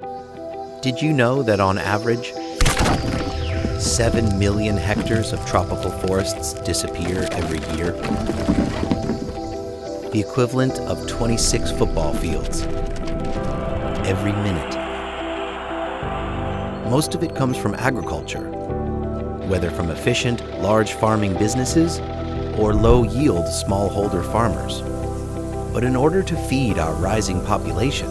Did you know that on average, 7 million hectares of tropical forests disappear every year? The equivalent of 26 football fields every minute. Most of it comes from agriculture, whether from efficient, large farming businesses or low yield smallholder farmers. But in order to feed our rising population,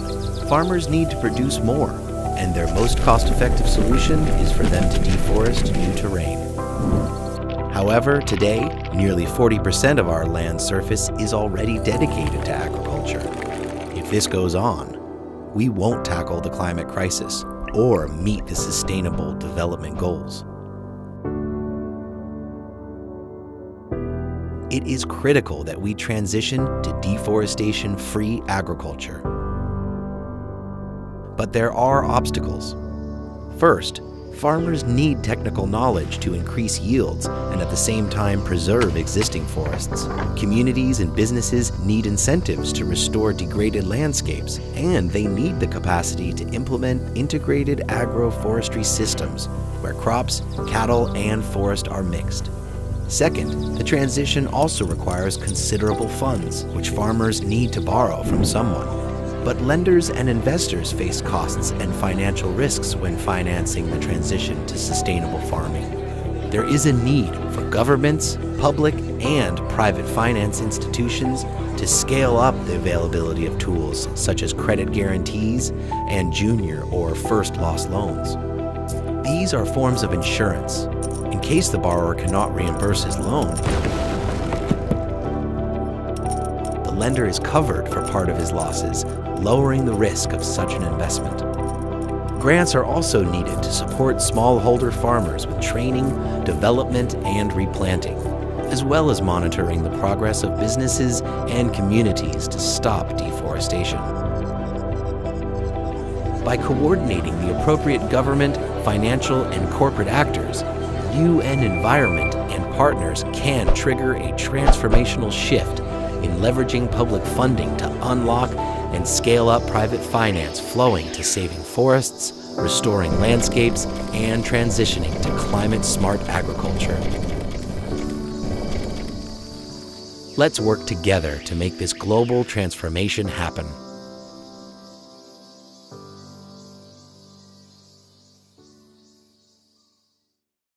farmers need to produce more, and their most cost effective solution is for them to deforest new terrain. However, today, nearly 40% of our land surface is already dedicated to agriculture. If this goes on, we won't tackle the climate crisis or meet the Sustainable Development Goals. It is critical that we transition to deforestation free agriculture. But there are obstacles. First, farmers need technical knowledge to increase yields and at the same time preserve existing forests. Communities and businesses need incentives to restore degraded landscapes, and they need the capacity to implement integrated agroforestry systems where crops, cattle, and forest are mixed. Second, the transition also requires considerable funds, which farmers need to borrow from someone. But lenders and investors face costs and financial risks when financing the transition to sustainable farming. There is a need for governments, public, and private finance institutions to scale up the availability of tools such as credit guarantees and junior or first loss loans. These are forms of insurance in case the borrower cannot reimburse his loan The lender is covered for part of his losses, lowering the risk of such an investment. Grants are also needed to support smallholder farmers with training, development, and replanting, as well as monitoring the progress of businesses and communities to stop deforestation. By coordinating the appropriate government, financial, and corporate actors, UN Environment and partners can trigger a transformational shift in leveraging public funding to unlock and scale up private finance flowing to saving forests, restoring landscapes, and transitioning to climate smart agriculture. Let's work together to make this global transformation happen.